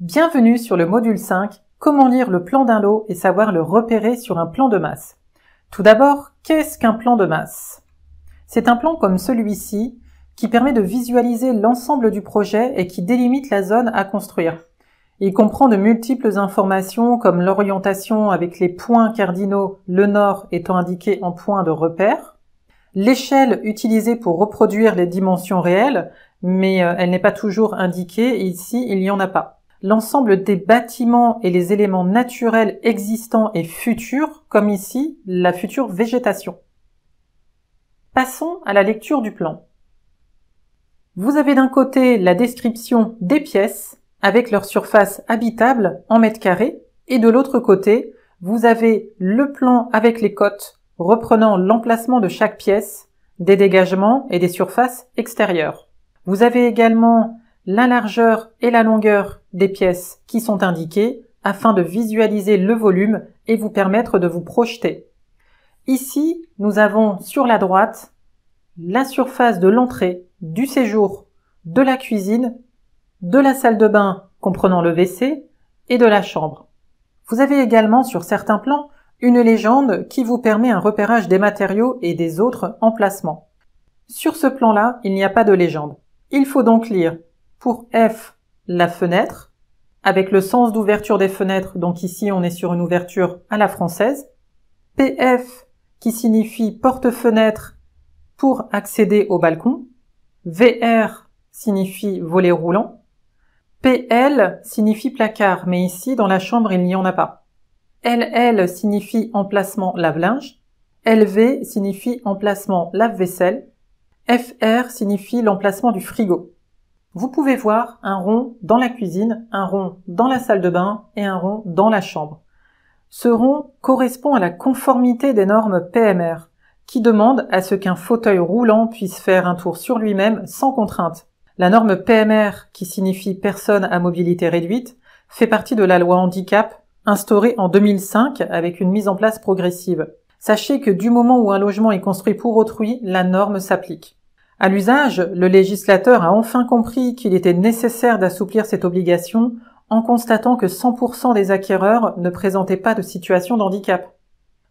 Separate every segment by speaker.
Speaker 1: Bienvenue sur le module 5, comment lire le plan d'un lot et savoir le repérer sur un plan de masse. Tout d'abord, qu'est-ce qu'un plan de masse? C'est un plan comme celui-ci qui permet de visualiser l'ensemble du projet et qui délimite la zone à construire. Il comprend de multiples informations comme l'orientation avec les points cardinaux, le nord étant indiqué en point de repère, l'échelle utilisée pour reproduire les dimensions réelles, mais euh, elle n'est pas toujours indiquée, ici il n'y en a pas l'ensemble des bâtiments et les éléments naturels existants et futurs, comme ici la future végétation. Passons à la lecture du plan. Vous avez d'un côté la description des pièces avec leur surface habitable en mètres carrés et de l'autre côté, vous avez le plan avec les cotes reprenant l'emplacement de chaque pièce, des dégagements et des surfaces extérieures. Vous avez également la largeur et la longueur des pièces qui sont indiquées afin de visualiser le volume et vous permettre de vous projeter. Ici, nous avons sur la droite la surface de l'entrée, du séjour, de la cuisine, de la salle de bain comprenant le WC et de la chambre. Vous avez également sur certains plans une légende qui vous permet un repérage des matériaux et des autres emplacements. Sur ce plan-là, il n'y a pas de légende. Il faut donc lire pour F, la fenêtre, avec le sens d'ouverture des fenêtres, donc ici on est sur une ouverture à la française. PF, qui signifie porte-fenêtre pour accéder au balcon. VR signifie volet roulant. PL signifie placard, mais ici dans la chambre il n'y en a pas. LL signifie emplacement lave-linge. LV signifie emplacement lave-vaisselle. FR signifie l'emplacement du frigo vous pouvez voir un rond dans la cuisine, un rond dans la salle de bain et un rond dans la chambre. Ce rond correspond à la conformité des normes PMR, qui demandent à ce qu'un fauteuil roulant puisse faire un tour sur lui-même sans contrainte. La norme PMR, qui signifie personne à mobilité réduite, fait partie de la loi handicap instaurée en 2005 avec une mise en place progressive. Sachez que du moment où un logement est construit pour autrui, la norme s'applique. À l'usage, le législateur a enfin compris qu'il était nécessaire d'assouplir cette obligation en constatant que 100% des acquéreurs ne présentaient pas de situation d'handicap.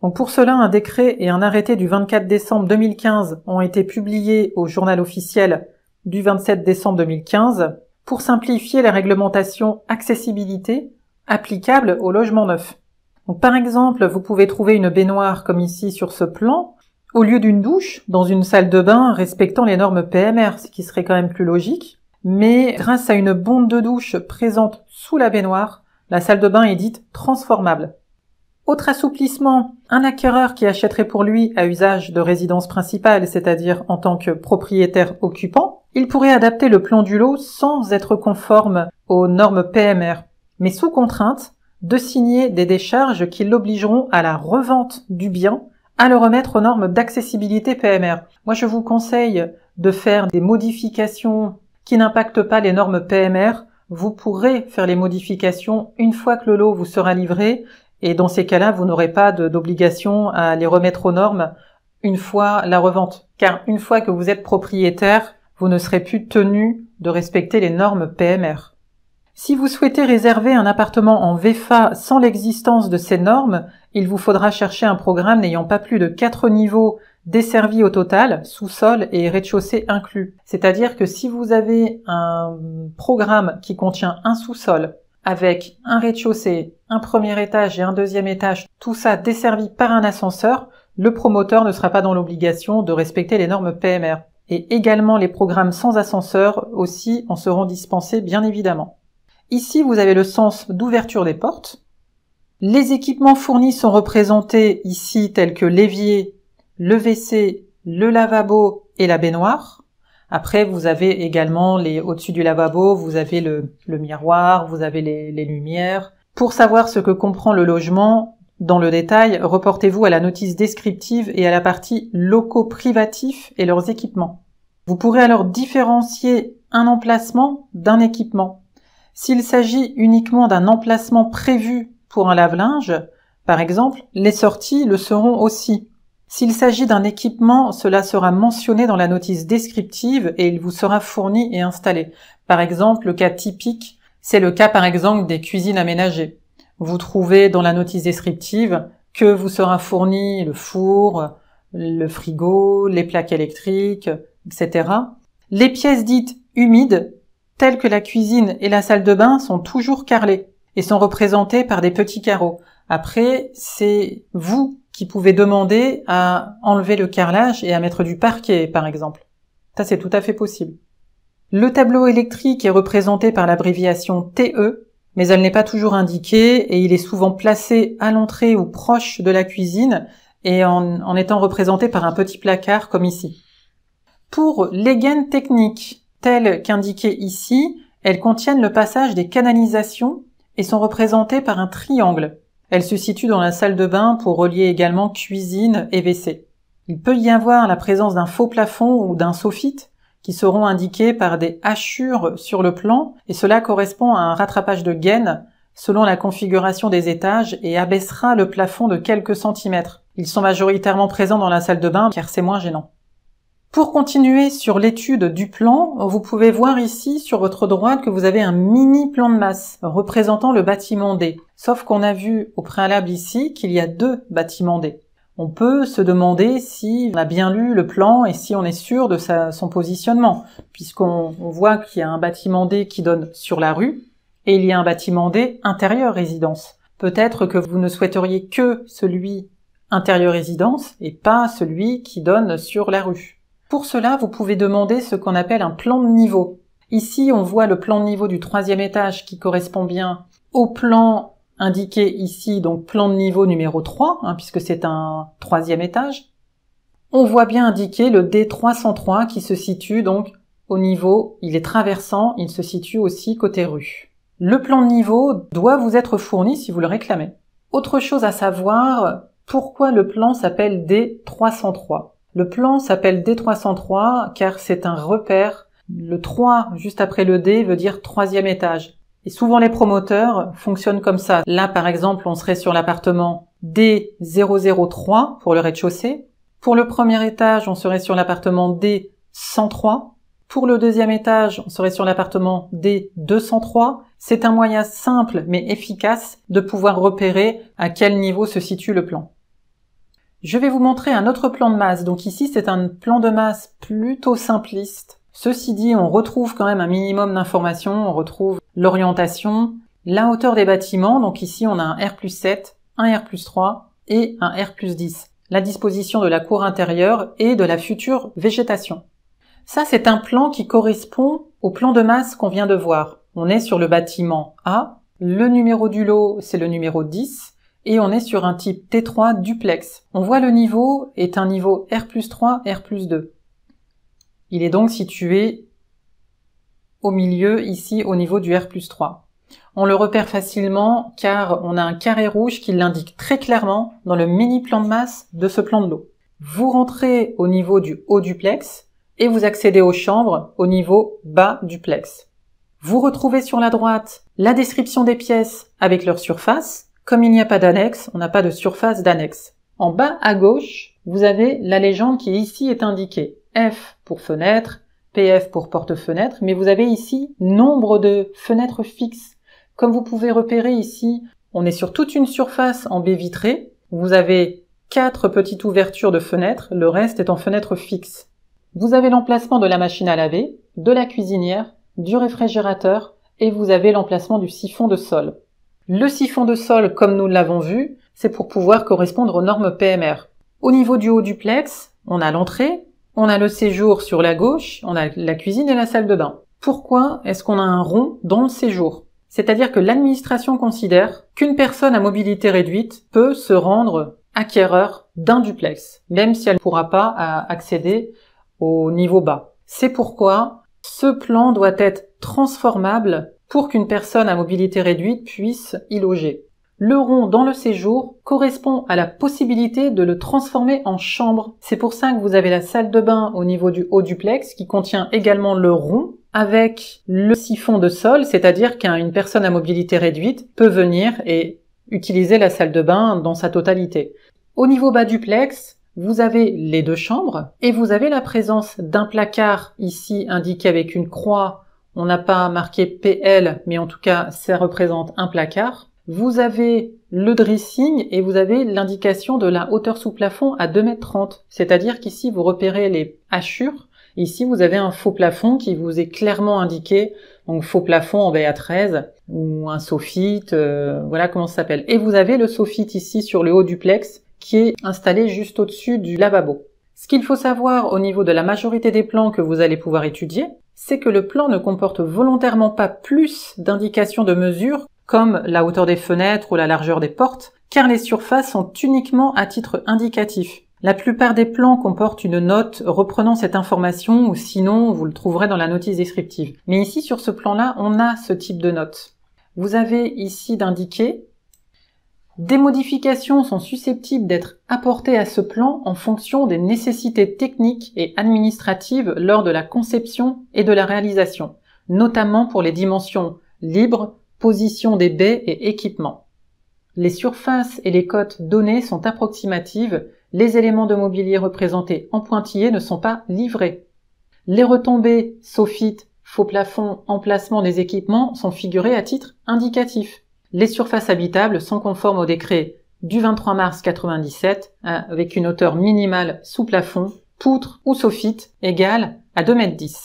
Speaker 1: Donc pour cela, un décret et un arrêté du 24 décembre 2015 ont été publiés au journal officiel du 27 décembre 2015 pour simplifier la réglementation accessibilité applicable au logement neuf. Donc par exemple, vous pouvez trouver une baignoire comme ici sur ce plan au lieu d'une douche dans une salle de bain respectant les normes PMR, ce qui serait quand même plus logique. Mais grâce à une bombe de douche présente sous la baignoire, la salle de bain est dite transformable. Autre assouplissement, un acquéreur qui achèterait pour lui à usage de résidence principale, c'est-à-dire en tant que propriétaire occupant, il pourrait adapter le plan du lot sans être conforme aux normes PMR, mais sous contrainte de signer des décharges qui l'obligeront à la revente du bien à le remettre aux normes d'accessibilité PMR. Moi, je vous conseille de faire des modifications qui n'impactent pas les normes PMR. Vous pourrez faire les modifications une fois que le lot vous sera livré et dans ces cas-là, vous n'aurez pas d'obligation à les remettre aux normes une fois la revente. Car une fois que vous êtes propriétaire, vous ne serez plus tenu de respecter les normes PMR. Si vous souhaitez réserver un appartement en VFA sans l'existence de ces normes, il vous faudra chercher un programme n'ayant pas plus de 4 niveaux desservis au total, sous-sol et rez-de-chaussée inclus. C'est-à-dire que si vous avez un programme qui contient un sous-sol avec un rez-de-chaussée, un premier étage et un deuxième étage, tout ça desservi par un ascenseur, le promoteur ne sera pas dans l'obligation de respecter les normes PMR. Et également les programmes sans ascenseur aussi en seront dispensés bien évidemment. Ici, vous avez le sens d'ouverture des portes. Les équipements fournis sont représentés ici tels que l'évier, le WC, le lavabo et la baignoire. Après, vous avez également au-dessus du lavabo, vous avez le, miroir, vous avez les, les lumières. Pour savoir ce que comprend le logement, dans le détail, reportez-vous à la notice descriptive et à la partie locaux privatifs et leurs équipements. Vous pourrez alors différencier un emplacement d'un équipement. S'il s'agit uniquement d'un emplacement prévu pour un lave-linge, par exemple, les sorties le seront aussi. S'il s'agit d'un équipement, cela sera mentionné dans la notice descriptive et il vous sera fourni et installé. Par exemple, le cas typique, C'est le cas par exemple des cuisines aménagées. Vous trouvez dans la notice descriptive que vous sera fourni le four, le frigo, les plaques électriques, etc. Les pièces dites humides, telles que la cuisine et la salle de bain, sont toujours carrelées et sont représentées par des petits carreaux. Après, c'est vous qui pouvez demander à enlever le carrelage et à mettre du parquet, par exemple. Ça, c'est tout à fait possible. Le tableau électrique est représenté par l'abréviation TE, mais elle n'est pas toujours indiquée et il est souvent placé à l'entrée ou proche de la cuisine et en, en étant représenté par un petit placard comme ici. Pour les gaines techniques, telles qu'indiquées ici, elles contiennent le passage des canalisations et sont représentées par un triangle. Elles se situent dans la salle de bain pour relier également cuisine et WC. Il peut y avoir la présence d'un faux plafond ou d'un soffite qui seront indiqués par des hachures sur le plan et cela correspond à un rattrapage de gaines selon la configuration des étages et abaissera le plafond de quelques centimètres. Ils sont majoritairement présents dans la salle de bain car c'est moins gênant. Pour continuer sur l'étude du plan, vous pouvez voir ici sur votre droite que vous avez un mini plan de masse représentant le bâtiment D. Sauf qu'on a vu au préalable ici qu'il y a deux bâtiments D. On peut se demander si on a bien lu le plan et si on est sûr de son positionnement, puisqu'on voit qu'il y a un bâtiment D qui donne sur la rue et il y a un bâtiment D intérieur résidence. Peut-être que vous ne souhaiteriez que celui intérieur résidence et pas celui qui donne sur la rue. Pour cela, vous pouvez demander ce qu'on appelle un plan de niveau. Ici, on voit le plan de niveau du troisième étage qui correspond bien au plan indiqué ici, donc plan de niveau numéro 3, hein, puisque c'est un troisième étage. On voit bien indiqué le D303 qui se situe donc au niveau, il est traversant, il se situe aussi côté rue. Le plan de niveau doit vous être fourni si vous le réclamez. Autre chose à savoir, pourquoi le plan s'appelle D303 le plan s'appelle D303 car c'est un repère. Le 3 juste après le D veut dire troisième étage. Et souvent les promoteurs fonctionnent comme ça. Là par exemple on serait sur l'appartement D003 pour le rez-de-chaussée. Pour le premier étage on serait sur l'appartement D103. Pour le deuxième étage, on serait sur l'appartement D203. C'est un moyen simple mais efficace de pouvoir repérer à quel niveau se situe le plan. Je vais vous montrer un autre plan de masse. Donc ici, c'est un plan de masse plutôt simpliste. Ceci dit, on retrouve quand même un minimum d'informations. On retrouve l'orientation, la hauteur des bâtiments. Donc ici, on a un R plus 7, un R plus 3 et un R plus 10. La disposition de la cour intérieure et de la future végétation. Ça, c'est un plan qui correspond au plan de masse qu'on vient de voir. On est sur le bâtiment A. Le numéro du lot, c'est le numéro 10 et on est sur un type T3 duplex. On voit le niveau est un niveau R 3, R 2. Il est donc situé au milieu ici au niveau du R 3. On le repère facilement car on a un carré rouge qui l'indique très clairement dans le mini plan de masse de ce plan de l'eau. Vous rentrez au niveau du haut duplex et vous accédez aux chambres au niveau bas duplex. Vous retrouvez sur la droite la description des pièces avec leur surface, comme il n'y a pas d'annexe, on n'a pas de surface d'annexe. En bas à gauche, vous avez la légende qui ici est indiquée. F pour fenêtre, PF pour porte-fenêtre, mais vous avez ici nombre de fenêtres fixes. Comme vous pouvez repérer ici, on est sur toute une surface en baie vitrée. Vous avez quatre petites ouvertures de fenêtres, le reste est en fenêtre fixe. Vous avez l'emplacement de la machine à laver, de la cuisinière, du réfrigérateur et vous avez l'emplacement du siphon de sol. Le siphon de sol, comme nous l'avons vu, c'est pour pouvoir correspondre aux normes PMR. Au niveau du haut duplex, on a l'entrée, on a le séjour sur la gauche, on a la cuisine et la salle de bain. Pourquoi est-ce qu'on a un rond dans le séjour? C'est-à-dire que l'administration considère qu'une personne à mobilité réduite peut se rendre acquéreur d'un duplex, même si elle ne pourra pas accéder au niveau bas. C'est pourquoi ce plan doit être transformable pour qu'une personne à mobilité réduite puisse y loger. Le rond dans le séjour correspond à la possibilité de le transformer en chambre. C'est pour ça que vous avez la salle de bain au niveau du haut duplex qui contient également le rond avec le siphon de sol, c'est-à-dire qu'une personne à mobilité réduite peut venir et utiliser la salle de bain dans sa totalité. Au niveau bas duplex, vous avez les deux chambres et vous avez la présence d'un placard ici indiqué avec une croix On n'a pas marqué PL, mais en tout cas, ça représente un placard. Vous avez le dressing et vous avez l'indication de la hauteur sous plafond à 2,30 m. C'est-à-dire qu'ici, vous repérez les hachures. Ici, vous avez un faux plafond qui vous est clairement indiqué. Donc, faux plafond en BA13 ou un soffit, euh, voilà comment ça s'appelle. Et vous avez le soffit ici sur le haut duplex qui est installé juste au-dessus du lavabo. Ce qu'il faut savoir au niveau de la majorité des plans que vous allez pouvoir étudier, c'est que le plan ne comporte volontairement pas plus d'indications de mesure comme la hauteur des fenêtres ou la largeur des portes, car les surfaces sont uniquement à titre indicatif. La plupart des plans comportent une note reprenant cette information ou sinon vous le trouverez dans la notice descriptive. Mais ici sur ce plan-là, on a ce type de note. Vous avez ici d'indiquer des modifications sont susceptibles d'être apportées à ce plan en fonction des nécessités techniques et administratives lors de la conception et de la réalisation, notamment pour les dimensions libres, position des baies et équipements. Les surfaces et les cotes données sont approximatives, les éléments de mobilier représentés en pointillés ne sont pas livrés. Les retombées, sophites, faux plafonds, emplacement des équipements sont figurés à titre indicatif. Les surfaces habitables sont conformes au décret du 23 mars 97 hein, avec une hauteur minimale sous plafond, poutre ou soffite égale à 2,10 m.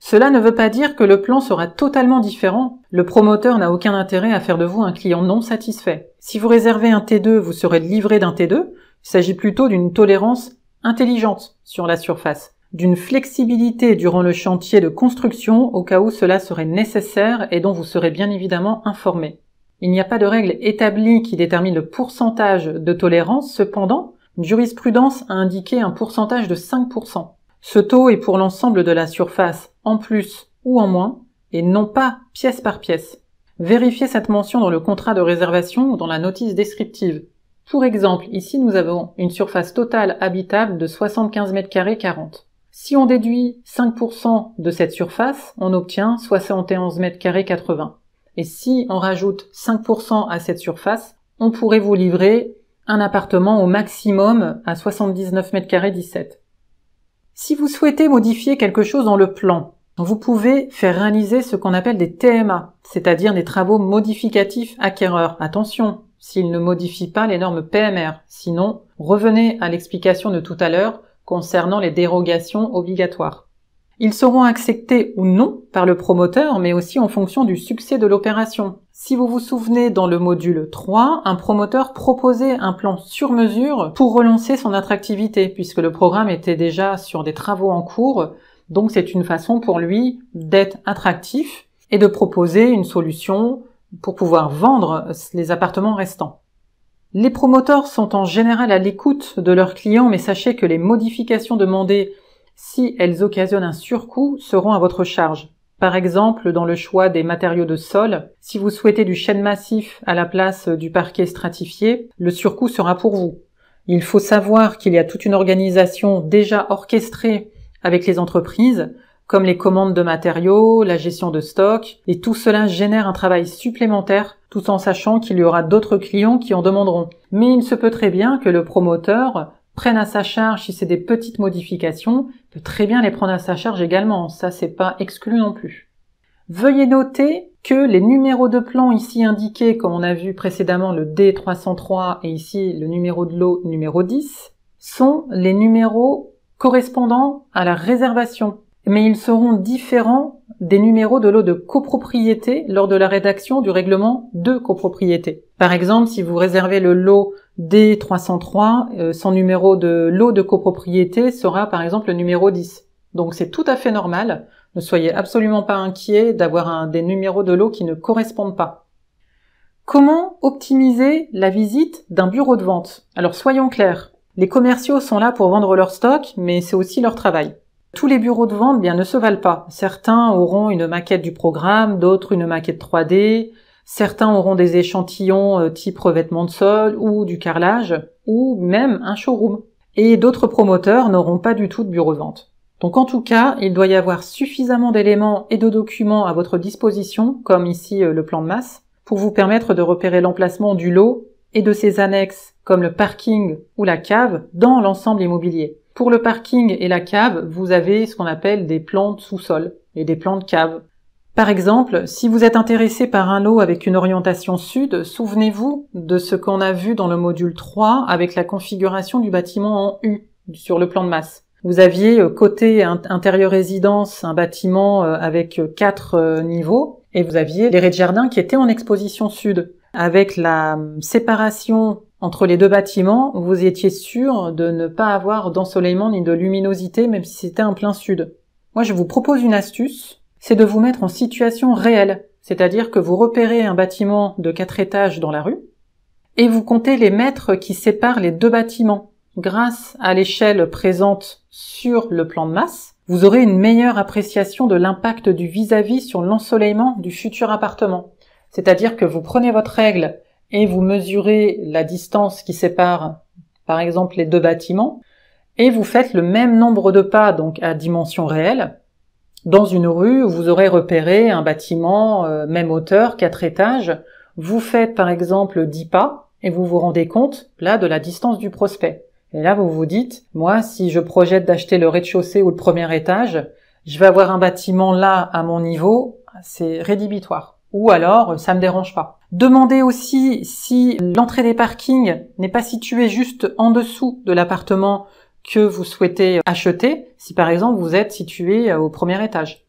Speaker 1: Cela ne veut pas dire que le plan sera totalement différent. Le promoteur n'a aucun intérêt à faire de vous un client non satisfait. Si vous réservez un T2, vous serez livré d'un T2. Il s'agit plutôt d'une tolérance intelligente sur la surface, d'une flexibilité durant le chantier de construction au cas où cela serait nécessaire et dont vous serez bien évidemment informé. Il n'y a pas de règle établie qui détermine le pourcentage de tolérance, cependant, une jurisprudence a indiqué un pourcentage de 5%. Ce taux est pour l'ensemble de la surface en plus ou en moins et non pas pièce par pièce. Vérifiez cette mention dans le contrat de réservation ou dans la notice descriptive. Pour exemple, ici nous avons une surface totale habitable de 75 m 40. Si on déduit 5% de cette surface, on obtient 71 m 80. Et si on rajoute 5% à cette surface, on pourrait vous livrer un appartement au maximum à 79 m 17. Si vous souhaitez modifier quelque chose dans le plan, vous pouvez faire réaliser ce qu'on appelle des TMA, c'est-à-dire des travaux modificatifs acquéreurs. Attention, s'ils ne modifient pas les normes PMR. Sinon, revenez à l'explication de tout à l'heure concernant les dérogations obligatoires. Ils seront acceptés ou non par le promoteur, mais aussi en fonction du succès de l'opération. Si vous vous souvenez, dans le module 3, un promoteur proposait un plan sur mesure pour relancer son attractivité, puisque le programme était déjà sur des travaux en cours, donc c'est une façon pour lui d'être attractif et de proposer une solution pour pouvoir vendre les appartements restants. Les promoteurs sont en général à l'écoute de leurs clients, mais sachez que les modifications demandées si elles occasionnent un surcoût, seront à votre charge. Par exemple, dans le choix des matériaux de sol, si vous souhaitez du chêne massif à la place du parquet stratifié, le surcoût sera pour vous. Il faut savoir qu'il y a toute une organisation déjà orchestrée avec les entreprises, comme les commandes de matériaux, la gestion de stock, et tout cela génère un travail supplémentaire tout en sachant qu'il y aura d'autres clients qui en demanderont. Mais il se peut très bien que le promoteur prenne à sa charge si c'est des petites modifications, peut très bien les prendre à sa charge également, ça c'est pas exclu non plus. Veuillez noter que les numéros de plan ici indiqués, comme on a vu précédemment le D303 et ici le numéro de lot numéro 10, sont les numéros correspondant à la réservation. Mais ils seront différents des numéros de lot de copropriété lors de la rédaction du règlement de copropriété. Par exemple, si vous réservez le lot D303, euh, son numéro de lot de copropriété sera par exemple le numéro 10. Donc c'est tout à fait normal. Ne soyez absolument pas inquiet d'avoir des numéros de lot qui ne correspondent pas. Comment optimiser la visite d'un bureau de vente? Alors soyons clairs. Les commerciaux sont là pour vendre leur stock, mais c'est aussi leur travail. Tous les bureaux de vente bien ne se valent pas. Certains auront une maquette du programme, d'autres une maquette 3D, certains auront des échantillons euh, type revêtement de sol ou du carrelage ou même un showroom. Et d'autres promoteurs n'auront pas du tout de bureau vente. Donc en tout cas, il doit y avoir suffisamment d'éléments et de documents à votre disposition, comme ici euh, le plan de masse, pour vous permettre de repérer l'emplacement du lot et de ses annexes, comme le parking ou la cave, dans l'ensemble immobilier. Pour le parking et la cave, vous avez ce qu'on appelle des plans de sous-sol et des plans de cave. Par exemple, si vous êtes intéressé par un lot avec une orientation sud, souvenez-vous de ce qu'on a vu dans le module 3 avec la configuration du bâtiment en U sur le plan de masse. Vous aviez euh, côté intérieur résidence un bâtiment euh, avec euh, quatre niveaux et vous aviez les raies de jardin qui étaient en exposition sud. Avec la séparation entre les deux bâtiments, vous étiez sûr de ne pas avoir d'ensoleillement ni de luminosité même si c'était un plein sud. Moi je vous propose une astuce, c'est de vous mettre en situation réelle, c'est-à-dire que vous repérez un bâtiment de quatre étages dans la rue et vous comptez les mètres qui séparent les deux bâtiments grâce à l'échelle présente sur le plan de masse, vous aurez une meilleure appréciation de l'impact du vis-à-vis sur l'ensoleillement du futur appartement. C'est-à-dire que vous prenez votre règle et vous mesurez la distance qui sépare, par exemple, les deux bâtiments, et vous faites le même nombre de pas, donc à dimension réelle, dans une rue vous aurez repéré un bâtiment euh, même hauteur, quatre étages, vous faites par exemple 10 pas et vous vous rendez compte là de la distance du prospect. Et là, vous vous dites, moi, si je projette d'acheter le rez-de-chaussée ou le premier étage, je vais avoir un bâtiment là à mon niveau, c'est rédhibitoire. Ou alors, ça me dérange pas. Demandez aussi si l'entrée des parkings n'est pas située juste en dessous de l'appartement que vous souhaitez acheter, si par exemple vous êtes situé au premier étage.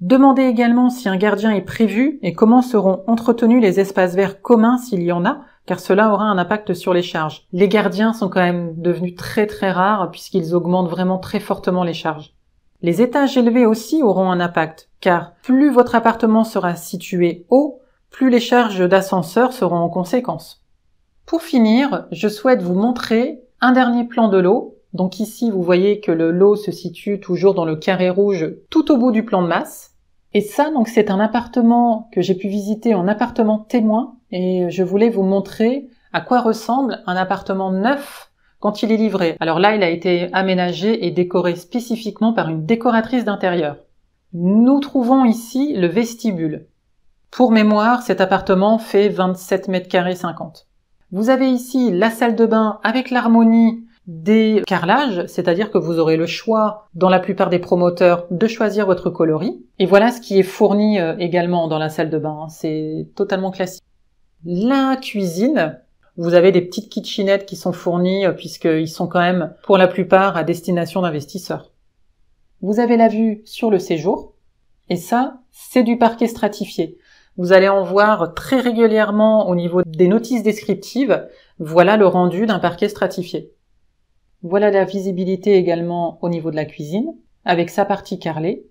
Speaker 1: Demandez également si un gardien est prévu et comment seront entretenus les espaces verts communs s'il y en a, car cela aura un impact sur les charges. Les gardiens sont quand même devenus très très rares puisqu'ils augmentent vraiment très fortement les charges. Les étages élevés aussi auront un impact, car plus votre appartement sera situé haut, plus les charges d'ascenseur seront en conséquence. Pour finir, je souhaite vous montrer un dernier plan de l'eau. Donc ici, vous voyez que le lot se situe toujours dans le carré rouge tout au bout du plan de masse. Et ça, donc, c'est un appartement que j'ai pu visiter en appartement témoin et je voulais vous montrer à quoi ressemble un appartement neuf quand il est livré. Alors là, il a été aménagé et décoré spécifiquement par une décoratrice d'intérieur. Nous trouvons ici le vestibule. Pour mémoire, cet appartement fait 27 mètres carrés 50. Vous avez ici la salle de bain avec l'harmonie des carrelages, c'est-à-dire que vous aurez le choix, dans la plupart des promoteurs, de choisir votre coloris. Et voilà ce qui est fourni euh, également dans la salle de bain. C'est totalement classique. La cuisine, vous avez des petites kitchenettes qui sont fournies euh, puisqu'ils sont quand même pour la plupart à destination d'investisseurs. Vous avez la vue sur le séjour et ça, c'est du parquet stratifié. Vous allez en voir très régulièrement au niveau des notices descriptives. Voilà le rendu d'un parquet stratifié. Voilà la visibilité également au niveau de la cuisine avec sa partie carrelée.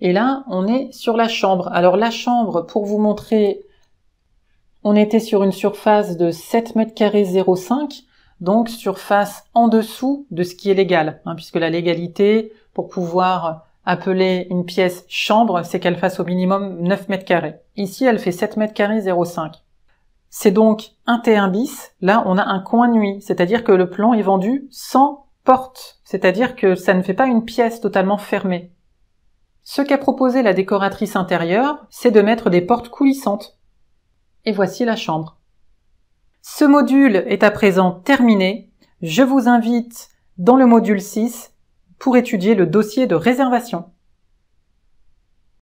Speaker 1: Et là, on est sur la chambre. Alors la chambre, pour vous montrer on était sur une surface de 7 mètres carrés 0,5, donc surface en dessous de ce qui est légal, hein, puisque la légalité, pour pouvoir appeler une pièce chambre, c'est qu'elle fasse au minimum 9 mètres carrés. Ici, elle fait 7 mètres carrés 0,5. C'est donc un T1 bis. Là, on a un coin nuit, c'est-à-dire que le plan est vendu sans porte, c'est-à-dire que ça ne fait pas une pièce totalement fermée. Ce qu'a proposé la décoratrice intérieure, c'est de mettre des portes coulissantes et voici la chambre. Ce module est à présent terminé. Je vous invite dans le module 6 pour étudier le dossier de réservation.